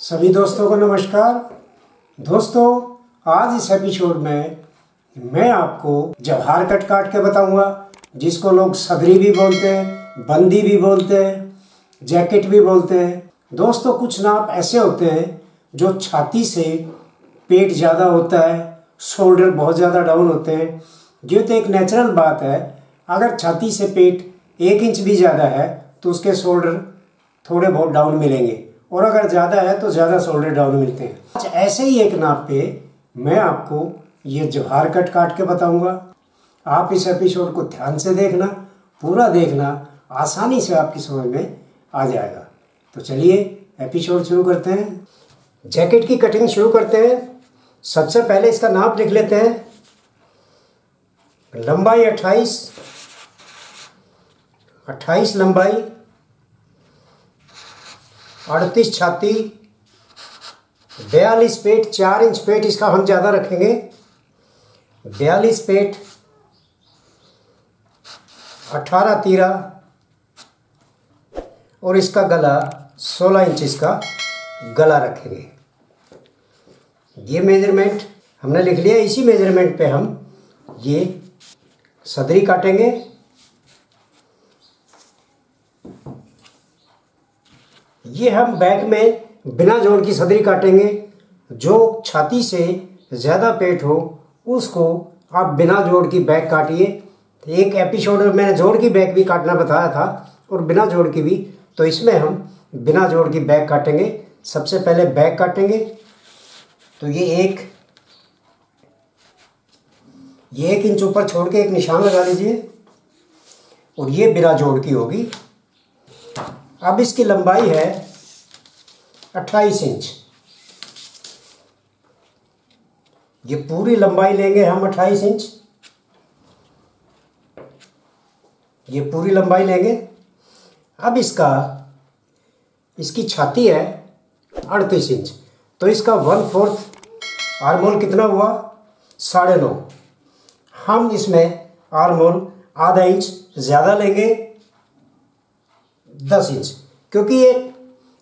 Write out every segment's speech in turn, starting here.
सभी दोस्तों को नमस्कार। दोस्तों, आज इस एपिसोड में मैं आपको जवाहर कट काट के बताऊँगा, जिसको लोग सदरी भी बोलते हैं, बंदी भी बोलते हैं, जैकेट भी बोलते हैं। दोस्तों, कुछ नाप ऐसे होते हैं जो छाती से पेट ज़्यादा होता है, शोल्डर बहुत ज़्यादा डाउन होते हैं। ये तो एक नेचुरल बात है, अगर छाती से पेट एक इंच भी ज़्यादा है तो उसके शोल्डर थोड़े बहुत डाउन मिलेंगे। और अगर ज़्यादा है तो ज़्यादा शोल्डर डाउन मिलते हैं। आज ऐसे ही एक नाप पे मैं आपको ये जोहार कट काट के बताऊँगा। आप इस एपिसोड को ध्यान से देखना, पूरा देखना, आसानी से आपकी समझ में आ जाएगा। तो चलिए एपिसोड शुरू करते हैं। जैकेट की कटिंग शुरू करते हैं। सबसे पहले इसका नाप लिख लेते हैं। लंबाई अट्ठाईस। अट्ठाईस लंबाई। अड़तीस छाती, बयालीस पेट, चार इंच पेट इसका हम ज़्यादा रखेंगे। बयालीस पेट, अठारह तीरा, और इसका गला सोलह इंच इसका गला रखेंगे। ये मेज़रमेंट हमने लिख लिया, इसी मेज़रमेंट पे हम ये सदरी काटेंगे। ये हम बैक में बिना जोड़ की सदरी काटेंगे। जो छाती से ज़्यादा पेट हो, उसको आप बिना जोड़ की बैक काटिए। एक एपिसोड में मैंने जोड़ की बैक भी काटना बताया था और बिना जोड़ की भी। तो इसमें हम बिना जोड़ की बैक काटेंगे। सबसे पहले बैक काटेंगे। तो ये एक ये एक इंच ऊपर छोड़ के एक निशान लगा लीजिए। और ये बिना जोड़ की होगी। अब इसकी लंबाई है अट्ठाईस इंच। ये पूरी लंबाई लेंगे हम अट्ठाईस इंच। ये पूरी लंबाई लेंगे। अब इसका, इसकी छाती है अड़तीस इंच। तो इसका वन फोर्थ आरमोल कितना हुआ? साढ़े नौ। हम इसमें आरमोल आधा इंच ज़्यादा लेंगे दस इंच। क्योंकि ये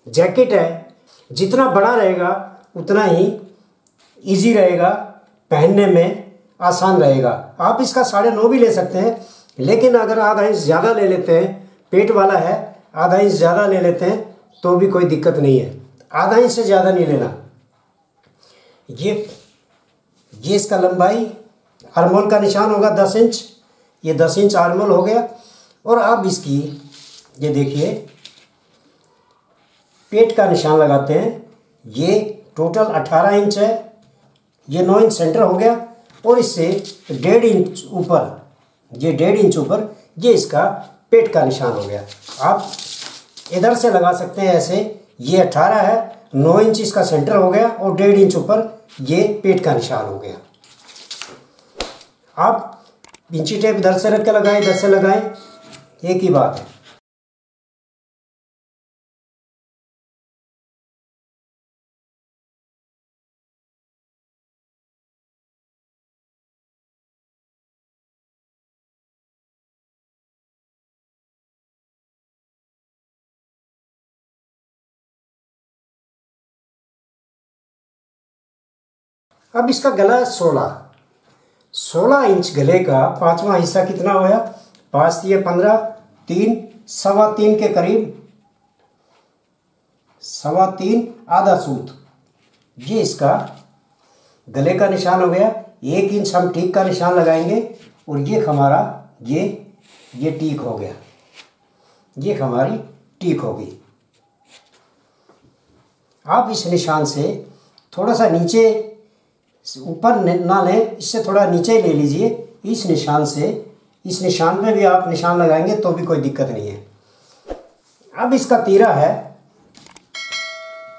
जैकेट है जितना बड़ा रहेगा, उतना ही इजी रहेगा, पहनने में आसान रहेगा। आप इसका साढ़े नौ भी ले सकते हैं, लेकिन अगर आधा इंच ज़्यादा ले लेते हैं, पेट वाला है, आधा इंच ज़्यादा ले लेते हैं तो भी कोई दिक्कत नहीं है। आधा इंच से ज़्यादा नहीं लेना। ये ये इसका लंबाई आर्मोल का निशान होगा दस इंच। ये दस इंच आर्मोल हो गया। और अब इसकी, ये देखिए पेट का निशान लगाते हैं। ये टोटल अठारह इंच है। ये नौ इंच सेंटर हो गया और इससे डेढ़ इंच ऊपर, ये डेढ़ इंच ऊपर, ये इसका पेट का निशान हो गया। आप इधर से लगा सकते हैं ऐसे। ये अठारह है, नौ इंच इसका सेंटर हो गया और डेढ़ इंच ऊपर ये पेट का निशान हो गया। आप इंची टेप इधर से रख के लगाएँ, इधर से लगाएँ। एक ही बात है। अब इसका गला सोलह। सोलह इंच गले का पांचवा हिस्सा कितना होया पाँच दिए पंद्रह, तीन, सवा तीन के करीब। सवा तीन, आधा सूत। ये इसका गले का निशान हो गया। एक इंच हम टीक का निशान लगाएँगे और ये हमारा, ये ये टीक हो गया। ये हमारी टीक होगी आप इस निशान से थोड़ा सा नीचे ऊपर ना लें, इससे थोड़ा नीचे ले लीजिए, इस निशान से। इस निशान में भी आप निशान लगाएँगे तो भी कोई दिक्कत नहीं है। अब इसका तीरा है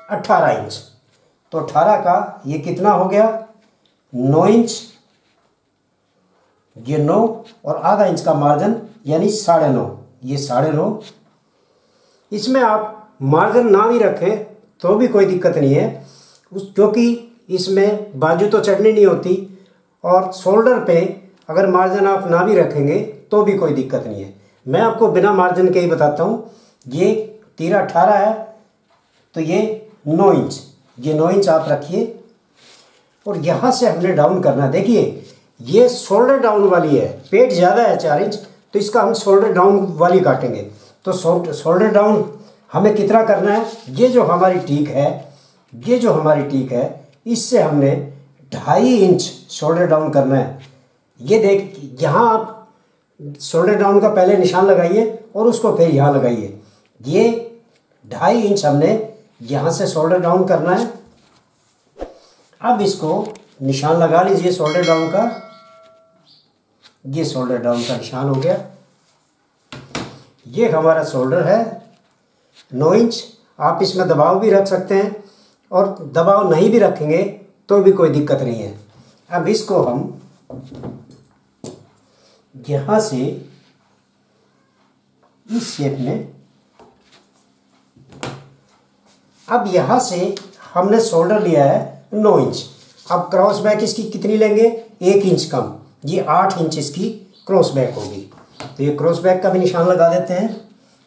अट्ठारह इंच। तो अट्ठारह का ये कितना हो गया? नौ इंच। ये नौ और आधा इंच का मार्जिन, यानी साढ़े नौ। ये साढ़े नौ। इसमें आप मार्जिन ना भी रखें तो भी कोई दिक्कत नहीं है। उस क्योंकि इसमें बाजू तो चढ़नी नहीं होती और शोल्डर पे अगर मार्जिन आप ना भी रखेंगे तो भी कोई दिक्कत नहीं है। मैं आपको बिना मार्जिन के ही बताता हूँ, ये तीरा अठारह है तो ये नौ इंच, ये नौ इंच आप रखिए। और यहाँ से हमने डाउन करना देखिए, ये शोल्डर डाउन वाली है, पेट ज़्यादा है चार इंच तो इसका हम शोल्डर डाउन वाली काटेंगे। तो शोल्डर डाउन हमें कितना करना है? ये जो हमारी टीक है, ये जो हमारी टीक है इससे हमने ढाई इंच शोल्डर डाउन करना है। ये देख, यहाँ आप शोल्डर डाउन का पहले निशान लगाइए और उसको फिर यहाँ लगाइए। ये ढाई इंच हमने यहाँ से शोल्डर डाउन करना है। अब इसको निशान लगा लीजिए शोल्डर डाउन का। ये शोल्डर डाउन का निशान हो गया। ये हमारा शोल्डर है नौ इंच। आप इसमें दबाव भी रख सकते हैं। और दबाव नहीं भी रखेंगे तो भी कोई दिक्कत नहीं है। अब इसको हम यहाँ से इस शेप में अब यहाँ से हमने शोल्डर लिया है नौ इंच अब क्रॉस बैक इसकी कितनी लेंगे? एक इंच कम। ये आठ इंच इसकी क्रॉस बैक होगी। तो ये क्रॉस बैक का भी निशान लगा देते हैं।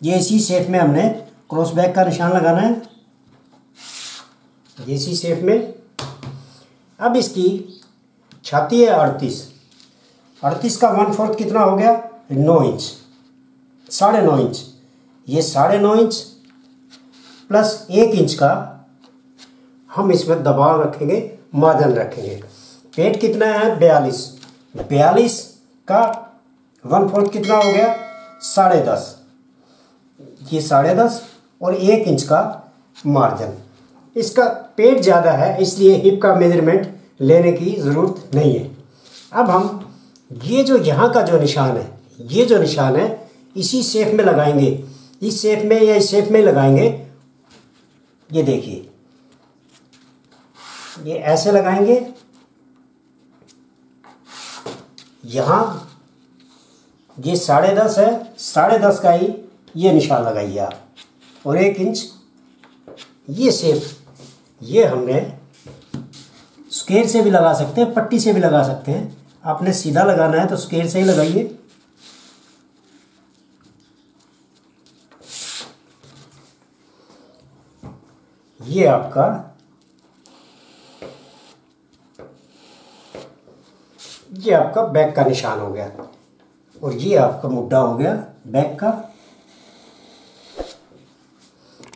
ये इसी शेप में हमने क्रॉस बैक का निशान लगाना है। इसी शेप में। अब इसकी छाती है अड़तीस। अड़तीस का वन फोर्थ कितना हो गया? नौ इंच। साढ़े नौ इंच। ये साढ़े नौ इंच प्लस एक इंच का हम इसमें दबाव रखेंगे मार्जन रखेंगे। पेट कितना है? बयालीस। बयालीस का वन फोर्थ कितना हो गया? साढ़े दस। ये साढ़े दस और एक इंच का मार्जिन। इसका पेट ज़्यादा है, इसलिए हिप का मेज़रमेंट लेने की ज़रूरत नहीं है। अब हम, ये जो यहाँ का जो निशान है, ये जो निशान है, इसी शेप में लगाएँगे। इस शेप में या इस शेप में लगाएँगे, ये देखिए। ये ऐसे लगाएँगे। यहाँ, ये साढ़े दस है, साढ़े दस का ही ये निशान लगाइए आप। और एक इंच ये शेप ये हमने स्केर से भी लगा सकते हैं, पट्टी से भी लगा सकते हैं। आपने सीधा लगाना है तो स्केर से ही लगाइए। ये आपका ये आपका बैक का निशान हो गया। और ये आपका मुड्डा हो गया बैक का।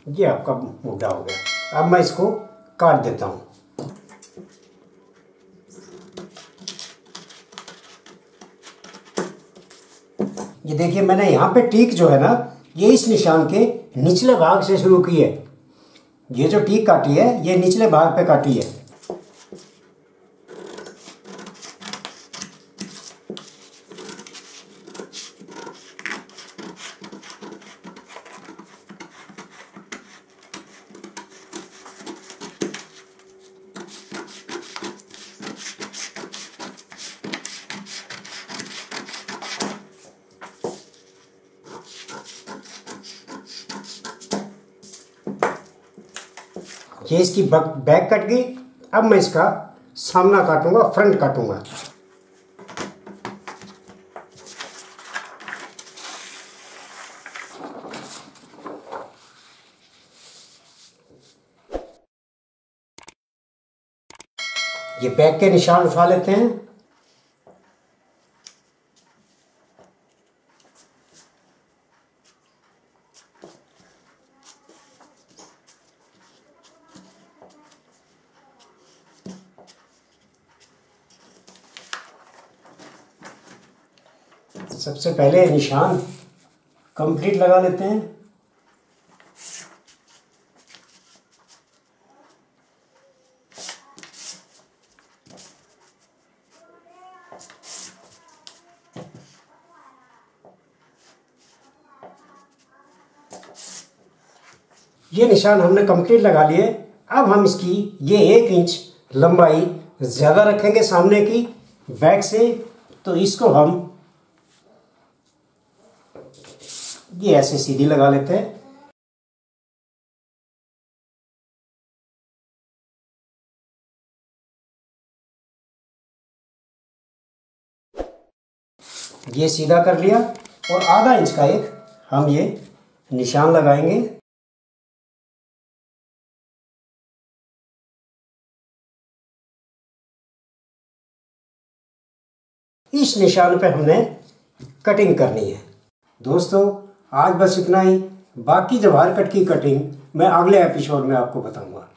ये आपका मुड्डा हो गया। अब मैं इसको काट देता हूँ। ये देखिए, मैंने यहाँ पे टीक जो है ना, ये इस निशान के निचले भाग से शुरू की है। ये जो टीक काटी है, ये निचले भाग पे काटी है। ये इसकी बैक कट गई। अब मैं इसका सामना काटूँगा फ्रंट काटूँगा। ये बैक के निशान उठा लेते हैं। सबसे पहले निशान कंप्लीट लगा लेते हैं। ये निशान हमने कंप्लीट लगा लिए। अब हम इसकी ये एक इंच लंबाई ज़्यादा रखेंगे सामने की बैक से। तो इसको हम ये ऐसे सीधी लगा लेते हैं। ये सीधा कर लिया और आधा इंच का एक हम ये निशान लगाएँगे। इस निशान पे हमने कटिंग करनी है। दोस्तों आज बस इतना ही। बाकी जवाहर कट की कटिंग मैं अगले एपिसोड में आपको बताऊँगा।